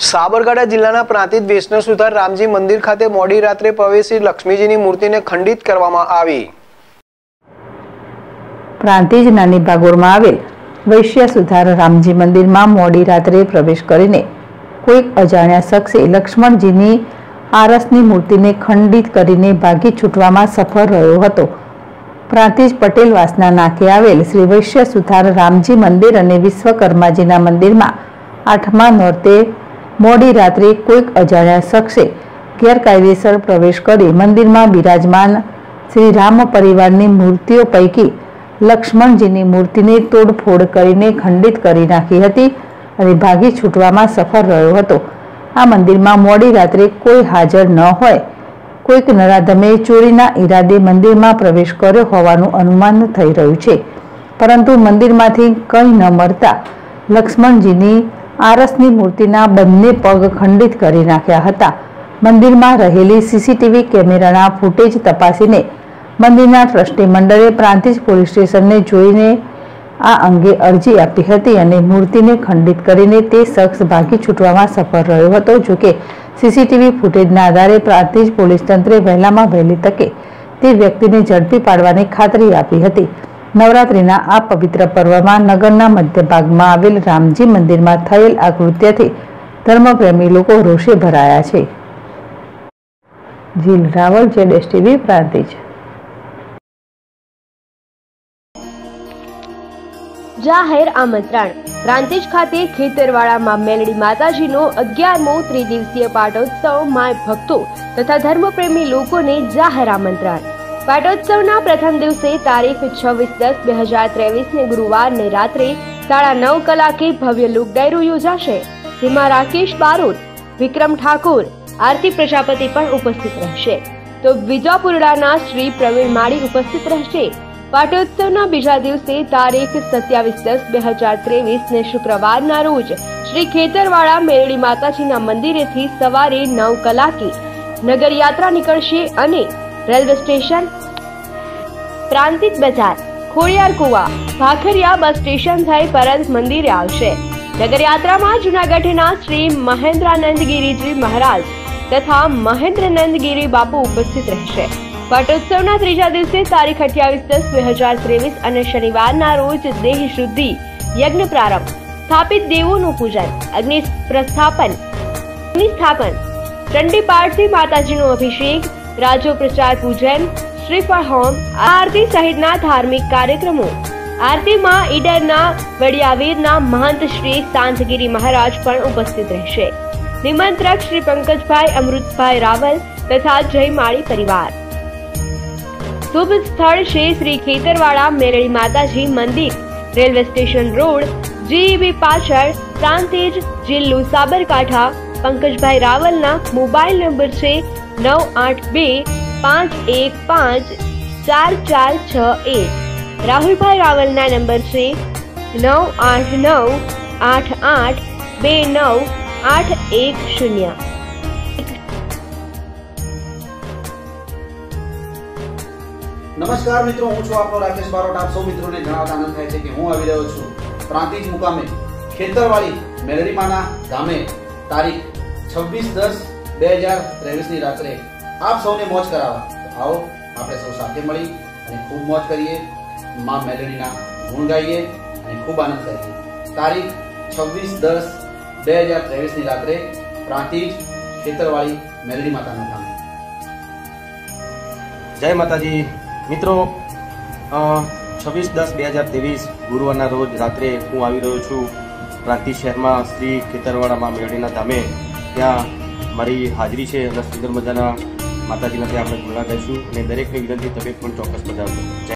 સાબરકાંઠા જિલ્લાના પ્રાંતિજ વૈષ્ણવ સુધાર રામજી મંદિર ખાતે મોડી રાત્રે પ્રવેશી લક્ષ્મીજીની મૂર્તિને ખંડિત કરવામાં આવી. પ્રાંતિજ નાની ભાગોળમાં આવેલ વૈશ્ય સુધાર રામજી મંદિરમાં મોડી રાત્રે પ્રવેશ કરીને કોઈક અજાણ્યા શખ્સે લક્ષ્મણજીની આરસની મૂર્તિને ખંડિત કરીને ભાગી છૂટવામાં સફળ રહ્યો હતો. પ્રાંતિજ પટેલવાસના નાકે આવેલ શ્રી વૈશ્ય સુધાર રામજી મંદિર અને વિશ્વકર્માજીના મંદિરમાં આઠમા નોરતે મોડી રાત્રે કોઈક અજાણ્યા શખ્સે ગેરકાયદેસર પ્રવેશ કરી મંદિરમાં બિરાજમાન શ્રી રામ પરિવારની મૂર્તિઓ પૈકી લક્ષ્મણજીની મૂર્તિને તોડફોડ કરીને ખંડિત કરી નાખી હતી અને ભાગી છૂટવામાં સફળ રહ્યો હતો. આ મંદિરમાં મોડી રાત્રે કોઈ હાજર ન હોય. કોઈક નરાધમે ચોરીના ઈરાદે મંદિરમાં પ્રવેશ કર્યો હોવાનું અનુમાન થઈ રહ્યું છે. પરંતુ મંદિરમાંથી કંઈ ન મળતા લક્ષ્મણજીની આરસની મૂર્તિના બંને પગ ખંડિત કરી નાખ્યા હતા. મંદિરમાં રહેલી સીસીટીવી કેમેરાના ફૂટેજ તપાસીને મંદિરના ટ્રસ્ટી મંડળે પ્રાંતિજ પોલીસ સ્ટેશનને જોઈને આ અંગે અરજી આપી હતી અને મૂર્તિને ખંડિત કરીને તે શખ્સ ભાગી છૂટવામાં સફળ રહ્યો હતો. જોકે સીસીટીવી ફૂટેજના આધારે પ્રાંતિજ પોલીસ તંત્રે વહેલામાં વહેલી તકે તે વ્યક્તિને ઝડપી પાડવાની ખાતરી આપી હતી. નવરાત્રિના આ પવિત્ર પર્વમાં નગરના મધ્ય ભાગમાં આવેલ રામજી મંદિરમાં થયેલ આ કૃત્યથી ધર્મપ્રેમી લોકો રોષે ભરાયા છે. Jil Raval Z TV Prantij. જાહેર આમંત્રણ. પ્રાંતિજ ખાતે ખેતરવાડામાં મેલડી માતાજીનો અગિયારમો ત્રિદિવસીય પાટોત્સવ માય ભક્તો તથા ધર્મપ્રેમી લોકોને જાહેર આમંત્રણ. પાટોત્સવના પ્રથમ દિવસે તારીખ છવ્વીસ દસ બે હજાર ત્રેવીસ ને ગુરુવારને રાત્રે સાડા નવ કલાકે ભવ્ય લુક ડાયરો યોજાશે. જેમાં રાકેશ બારોટ, વિક્રમ ઠાકોર, આરતી પ્રજાપતિ પણ ઉપસ્થિત રહેશે. તો વિજાપુરડાના શ્રી પ્રવીણ માળી ઉપસ્થિત રહેશે. પાટોત્સવના બીજા દિવસે તારીખ સત્યાવીસ દસ બે હજાર ત્રેવીસ ને શુક્રવારના રોજ શ્રી ખેતરવાડા મેરડી માતાજીના મંદિરેથી સવારે નવ કલાકે નગર યાત્રા નીકળશે અને રેલવે સ્ટેશન, પ્રાંતિક બજાર, ખોડિયાર કુવા, ભાખરિયા બસ સ્ટેશન થઈ પરત મંદિરે આવશે. નગરયાત્રામાં જૂનાગઢના શ્રી મહેન્દ્રાનંદગીરીજી મહારાજ તથા મહેન્દ્રનંદગીરી બાપુ ઉપસ્થિત રહેશે. પાટોત્સવના ત્રીજા દિવસે તારીખ અઠ્યાવીસ દસ બે હજાર ત્રેવીસ અને શનિવારના રોજ દેહ શુદ્ધિ, યજ્ઞ પ્રારંભ, સ્થાપિત દેવોનું પૂજન, અગ્નિ પ્રસ્થાપન સ્થાપન, ચંડી પાઠથી માતાજીનો અભિષેક રાજો પ્રચાર પૂજન, શ્રીફળ હોમ, આરતી સહિતના ધાર્મિક કાર્યક્રમો. આરતીમાં ઈડરના વડિયાવીરના મહંત શ્રી સાંતગીરી મહારાજ પણ ઉપસ્થિત રહેશે. નિમંત્રક શ્રી પંકજભાઈ અમૃતભાઈ રાવલ તથા જયમાળી પરિવાર. શુભ સ્થળ છે શ્રી ખેતરવાડા મેરળી માતાજી મંદિર, રેલવે સ્ટેશન રોડ, જીઈબી પાછળ, પ્રાંતિજ, જિલ્લો સાબરકાંઠા. પંકજભાઈ રાવલના મોબાઈલ નંબર છે નવ આઠ બે પાંચ એક પાંચ ચાર ચાર છ એક. રાહુલભાઈ રાવલના નંબર છે નવ આઠ નવ આઠ આઠ બે નવ આઠ એક શૂન્ય. નમસ્કાર મિત્રો, હું છું આપનો રાકેશ બારોટ. આપ સૌ મિત્રોને જણાવતા આનંદ થાય છે કે હું આવી રહ્યો છું. પ્રાંતિજ મુકામે ખેતરવાડી મેલરીમાના ગામે તારીખ છવ્વીસ દસ બે હજાર ત્રેવીસની રાત્રે આપ સૌને મોજ કરાવવા આવો, આપણે સૌ સાથે મળી અને ખૂબ મોજ કરીએ. મા મેલોડીના ગુણ ગાઈએ અને ખૂબ આનંદ કરીએ. તારીખ છવ્વીસ દસ બે હજાર ત્રેવીસની રાત્રે પ્રાંતિજ ખેતરવાળી મેલડી માતાના ધામ. જય માતાજી. મિત્રો છવ્વીસ દસ બે હજાર ત્રેવીસ ગુરુવારના રોજ રાત્રે હું આવી રહ્યો છું પ્રાંતિજ શહેરમાં શ્રી ખેતરવાડામાં મેળડીના ધામે. ત્યાં મારી હાજરી છે એમના સુંદર મજાના માતાજીના ત્યાં આપણે ગુણા ગાઈશું અને દરેકને વિનંતી, તબિયત પણ ચોક્કસ બજાવજો